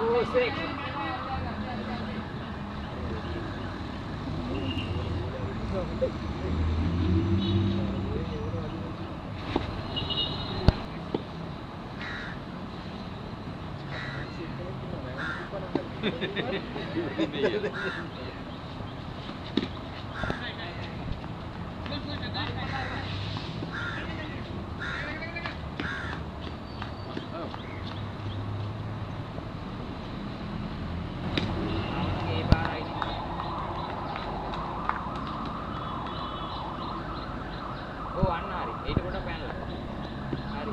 406. Hehehehe ඔව් අන්න හරි. ඊට කොට පැනලා. හරි.